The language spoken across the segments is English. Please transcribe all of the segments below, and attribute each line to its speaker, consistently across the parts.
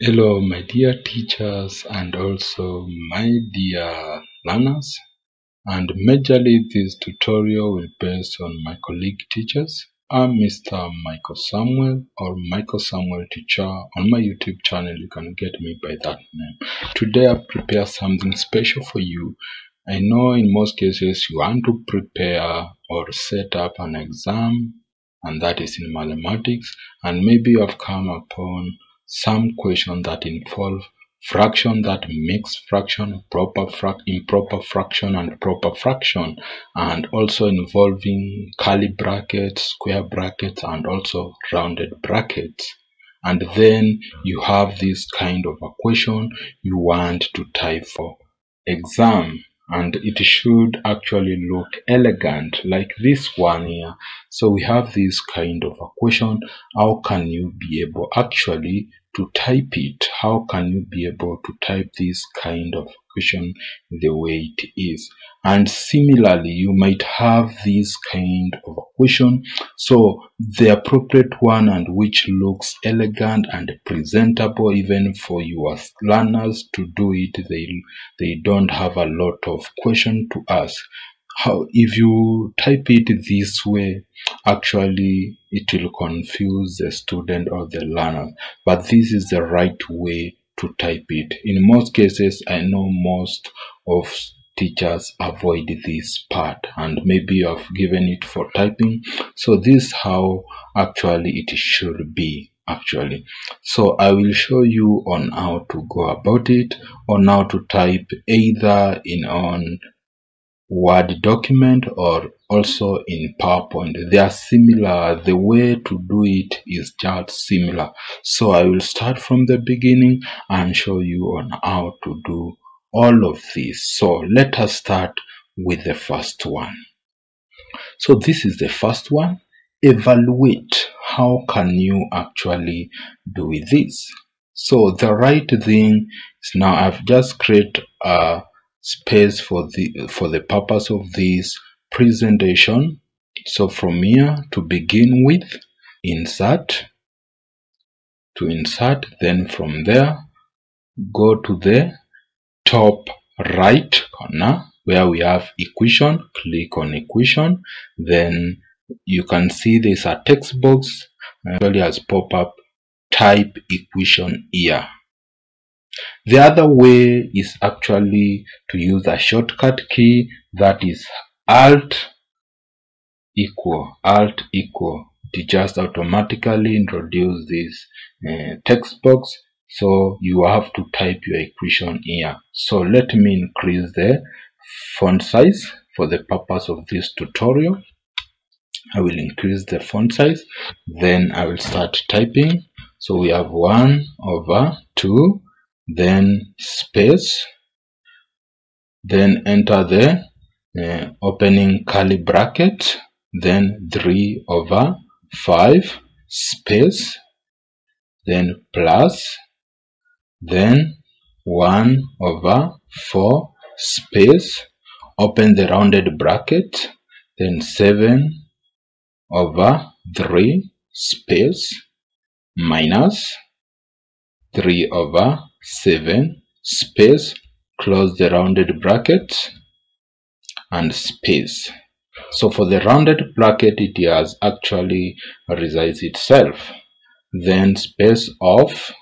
Speaker 1: Hello, my dear teachers, and also my dear learners. And majorly, this tutorial will based on my colleague teachers. I'm Mr. Michael Samuel or Michael Samuel Teacher. On my YouTube channel, you can get me by that name. Today, I've prepared something special for you. I know in most cases you want to prepare or set up an exam, and that is in mathematics, and maybe you have come upon some question that involve fraction that makes fraction proper frac improper fraction and proper fraction and also involving curly brackets square brackets and also rounded brackets. And then you have this kind of equation you want to type for exam and it should actually look elegant like this one here. So we have this kind of a question how can you be able actually to type it? How can you be able to type this kind of question the way it is. And similarly you might have this kind of a question. So the appropriate one and which looks elegant and presentable even for your learners to do it they they don't have a lot of question to ask. How if you type it this way actually it will confuse the student or the learner but this is the right way to type it. In most cases i know most of teachers avoid this part and maybe you have given it for typing. So this how actually it should be actually. So i will show you on how to go about it on how to type either in on Word document or also in PowerPoint. They are similar. The way to do it is just similar. So I will start from the beginning and show you on how to do all of this. So let us start with the first one. So this is the first one. Evaluate. How can you actually do with this? So the right thing is now I've just created a space for the for the purpose of this presentation. So from here to begin with insert to insert then from there go to the top right corner where we have equation click on equation then you can see there's a text box uh, actually has pop up type equation here the other way is actually to use a shortcut key that is Alt equal, Alt equal to just automatically introduce this uh, text box. So you have to type your equation here. So let me increase the font size for the purpose of this tutorial. I will increase the font size. Then I will start typing. So we have 1 over 2 then space then enter the uh, opening curly bracket then 3 over 5 space then plus then 1 over 4 space open the rounded bracket then 7 over 3 space minus 3 over 7 space close the rounded bracket and space. So for the rounded bracket it has actually resize itself. Then space of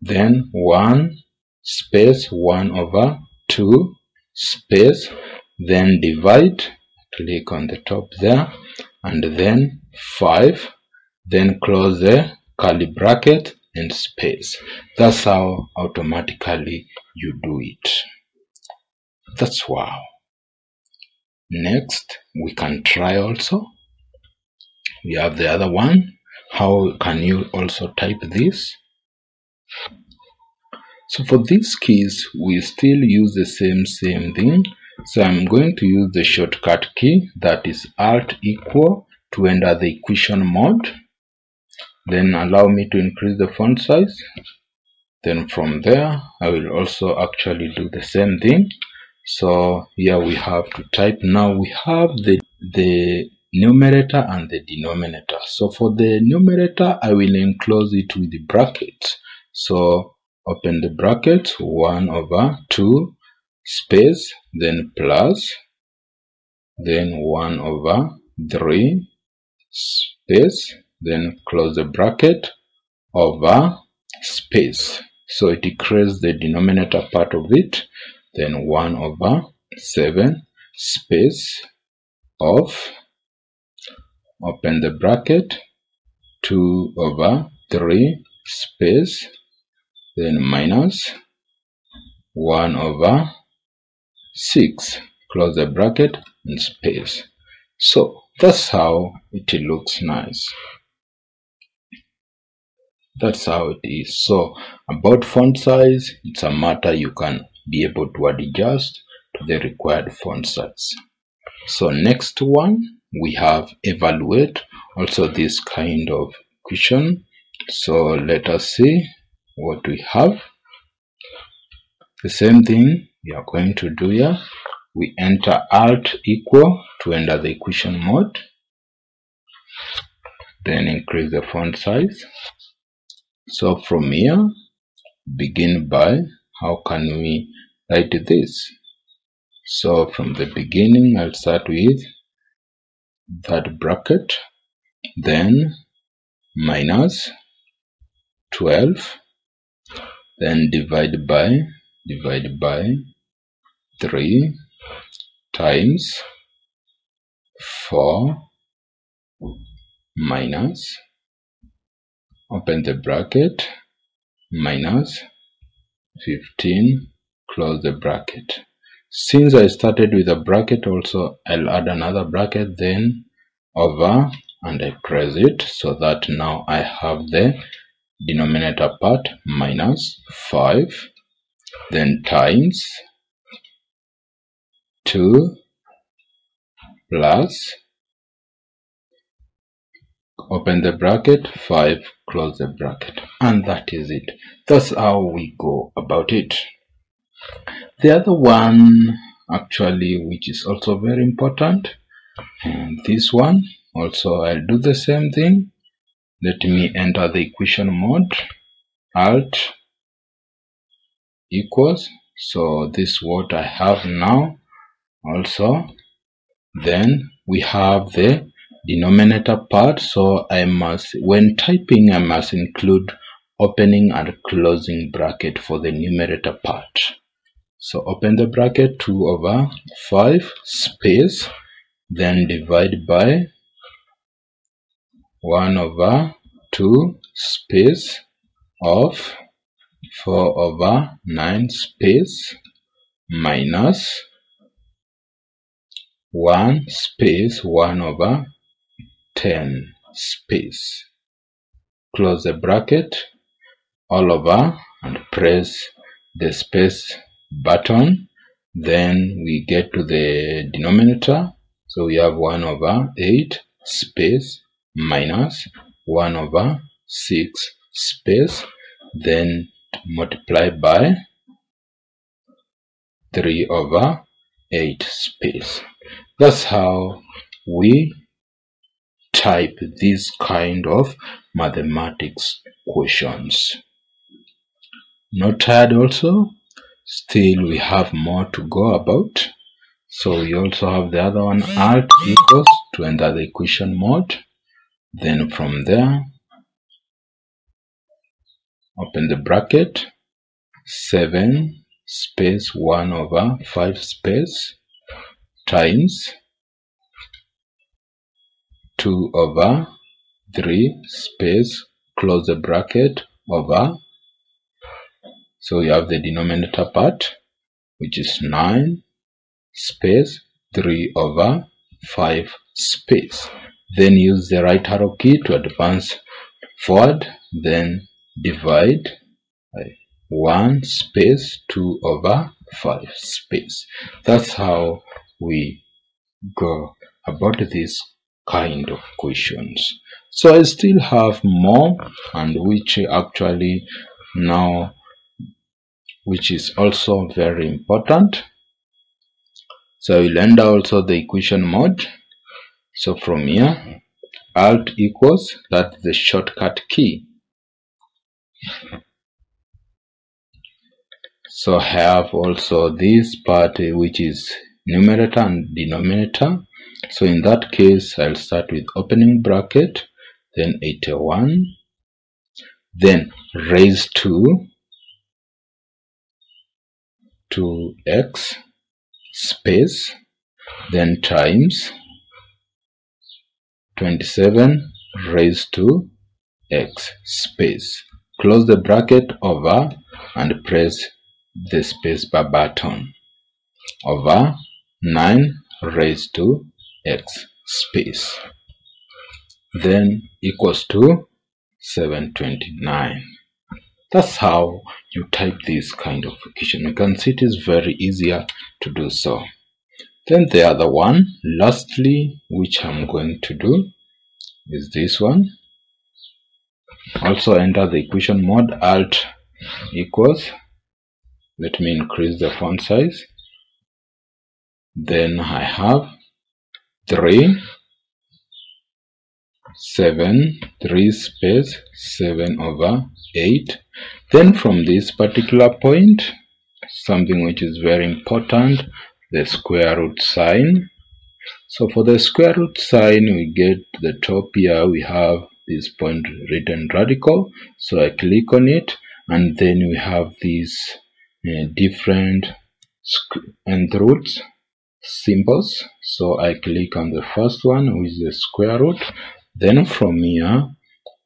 Speaker 1: then 1 space 1 over 2 space then divide click on the top there and then 5 then close the curly bracket and space. That's how automatically you do it. That's wow. Next, we can try also. We have the other one. How can you also type this? So for these keys, we still use the same, same thing. So I'm going to use the shortcut key that is Alt equal to enter the equation mode then allow me to increase the font size. Then from there I will also actually do the same thing. So here we have to type. Now we have the the numerator and the denominator. So for the numerator I will enclose it with the brackets. So open the bracket 1 over 2 space then plus then 1 over 3 space then close the bracket over space. So it decreases the denominator part of it then 1 over 7 space of open the bracket 2 over 3 space then minus 1 over 6 close the bracket and space. So that's how it looks nice that's how it is. So about font size it's a matter you can be able to adjust to the required font size. So next one we have evaluate also this kind of question so let us see what we have. The same thing we are going to do here. We enter alt equal to enter the equation mode then increase the font size so from here begin by how can we write this? So from the beginning I'll start with that bracket then minus 12 then divide by divide by 3 times 4 minus open the bracket. Minus 15 close the bracket. Since I started with a bracket also I'll add another bracket then over and I press it so that now I have the denominator part minus 5 then times 2 plus open the bracket 5 close the bracket. And that is it. That's how we go about it. The other one actually which is also very important and this one also I'll do the same thing. Let me enter the equation mode. Alt equals so this what I have now also. Then we have the denominator part so I must when typing I must include opening and closing bracket for the numerator part. So open the bracket 2 over 5 space then divide by 1 over 2 space of 4 over 9 space minus 1 space 1 over 10 space. Close the bracket all over and press the space button. Then we get to the denominator. So we have 1 over 8 space minus 1 over 6 space. Then multiply by 3 over 8 space. That's how we type these kind of mathematics questions. Not tired also still we have more to go about. So we also have the other one alt equals to enter the equation mode. Then from there open the bracket. 7 space 1 over 5 space times 2 over 3 space close the bracket over. So you have the denominator part which is 9 space 3 over 5 space. Then use the right arrow key to advance forward then divide by 1 space 2 over 5 space. That's how we go about this kind of questions. So i still have more and which actually now which is also very important. So we'll enter also the equation mode. So from here alt equals that's the shortcut key. So have also this part which is numerator and denominator so in that case I'll start with opening bracket then 81 then raise to to x space then times 27 raised to x space. Close the bracket over and press the spacebar button. Over 9 raised to x space. Then equals to 729 that's how you type this kind of equation. You can see it is very easier to do so. Then the other one lastly which i'm going to do is this one. Also enter the equation mode alt equals let me increase the font size. Then i have 3 7 3 space 7 over 8 then from this particular point something which is very important the square root sign. So for the square root sign we get the top here we have this point written radical. So I click on it and then we have these uh, different and roots symbols so I click on the first one is the square root. Then from here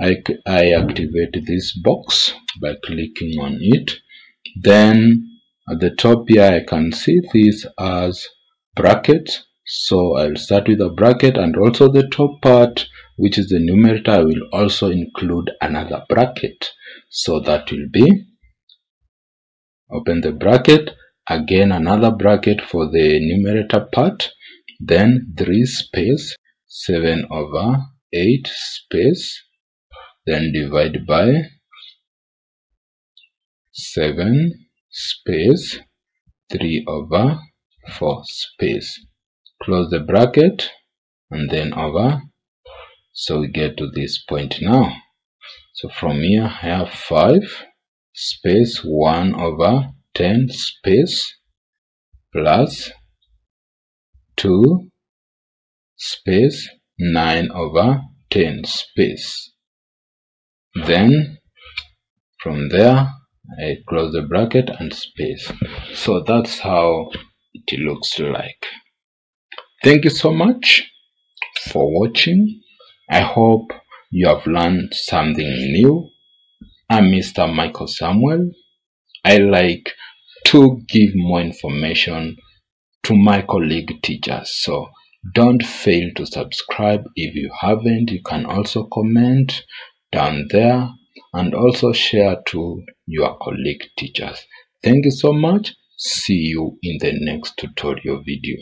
Speaker 1: I, I activate this box by clicking on it. Then at the top here I can see this as brackets so I'll start with a bracket and also the top part which is the numerator will also include another bracket. So that will be open the bracket again another bracket for the numerator part. Then 3 space 7 over 8 space. Then divide by 7 space 3 over 4 space. Close the bracket and then over. So we get to this point now. So from here I have 5 space 1 over 10 space plus 2 space 9 over 10 space. Then from there I close the bracket and space. So that's how it looks like. Thank you so much for watching. I hope you have learned something new. I'm Mr. Michael Samuel. I like to give more information to my colleague teachers so don't fail to subscribe. If you haven't you can also comment down there and also share to your colleague teachers. Thank you so much. See you in the next tutorial video